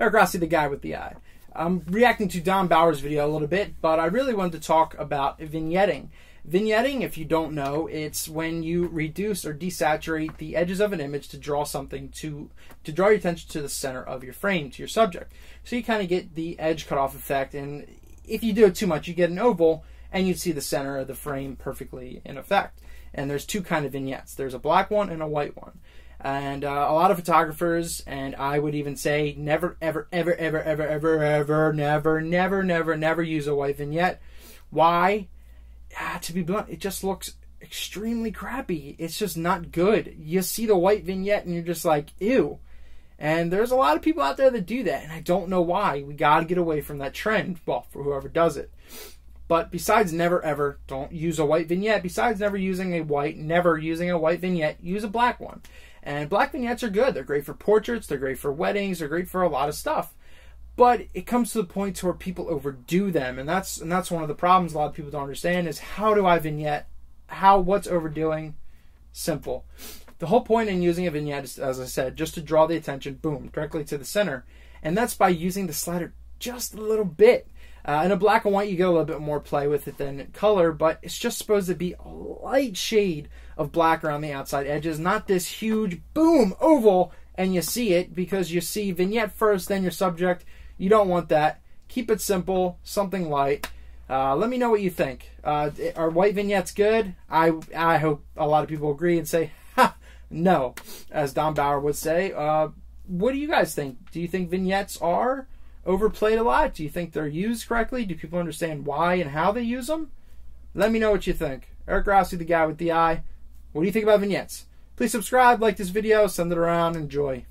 Eric Rossi, the guy with the eye. I'm reacting to Dom Bower's video a little bit, but I really wanted to talk about vignetting. Vignetting, if you don't know, it's when you reduce or desaturate the edges of an image to draw something to to draw your attention to the center of your frame, to your subject. So you kind of get the edge cut off effect, and if you do it too much, you get an oval, and you see the center of the frame perfectly in effect. And there's two kind of vignettes. There's a black one and a white one. And uh, a lot of photographers, and I would even say never, ever, ever, ever, ever, ever, ever, never, never, never, never use a white vignette. Why? Ah, to be blunt, it just looks extremely crappy. It's just not good. You see the white vignette and you're just like, ew. And there's a lot of people out there that do that, and I don't know why. We got to get away from that trend. Well, for whoever does it. But besides never ever, don't use a white vignette. Besides never using a white, never using a white vignette, use a black one. And black vignettes are good. They're great for portraits, they're great for weddings, they're great for a lot of stuff. But it comes to the point to where people overdo them, and that's and that's one of the problems a lot of people don't understand is how do I vignette? How what's overdoing? Simple. The whole point in using a vignette is, as I said, just to draw the attention, boom, directly to the center. And that's by using the slider just a little bit. Uh, in a black and white, you get a little bit more play with it than color, but it's just supposed to be a light shade of black around the outside edges, not this huge boom oval, and you see it because you see vignette first, then your subject. You don't want that. Keep it simple, something light. Uh, let me know what you think. Uh, are white vignettes good? I I hope a lot of people agree and say, ha, no, as Dom Bower would say. Uh, what do you guys think? Do you think vignettes are overplayed a lot? Do you think they're used correctly? Do people understand why and how they use them? Let me know what you think. Eric Rossi, the guy with the eye. What do you think about vignettes? Please subscribe, like this video, send it around, enjoy.